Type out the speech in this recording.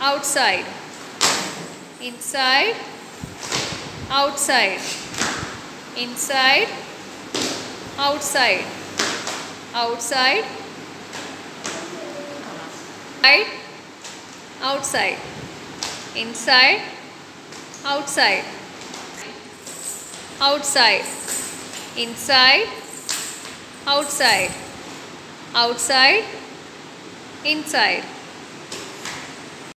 outside. Inside outside. Inside outside. Outside outside outside. Inside outside. Outside. Inside outside. Outside inside.